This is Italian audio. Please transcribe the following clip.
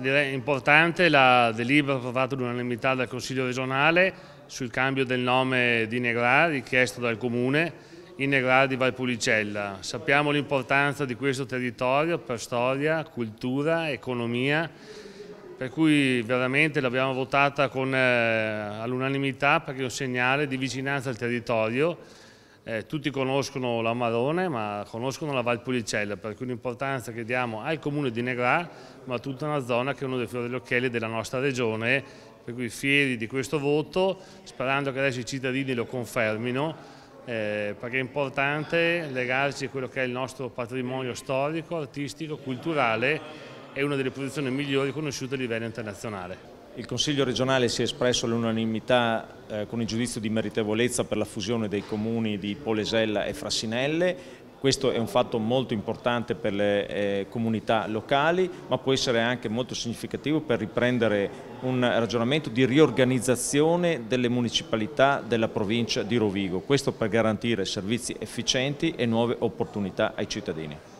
Direi importante la delibera approvata all'unanimità dal Consiglio regionale sul cambio del nome di Negrà richiesto dal Comune in Negrà di Valpolicella. Sappiamo l'importanza di questo territorio per storia, cultura, economia, per cui veramente l'abbiamo votata eh, all'unanimità perché è un segnale di vicinanza al territorio eh, tutti conoscono la Marone ma conoscono la Valpolicella, per cui l'importanza che diamo al comune di Negrà, ma a tutta una zona che è uno dei fiori dell'occhielli della nostra regione, per cui fieri di questo voto, sperando che adesso i cittadini lo confermino, eh, perché è importante legarci a quello che è il nostro patrimonio storico, artistico, culturale e una delle posizioni migliori conosciute a livello internazionale. Il Consiglio regionale si è espresso all'unanimità eh, con il giudizio di meritevolezza per la fusione dei comuni di Polesella e Frassinelle. Questo è un fatto molto importante per le eh, comunità locali, ma può essere anche molto significativo per riprendere un ragionamento di riorganizzazione delle municipalità della provincia di Rovigo. Questo per garantire servizi efficienti e nuove opportunità ai cittadini.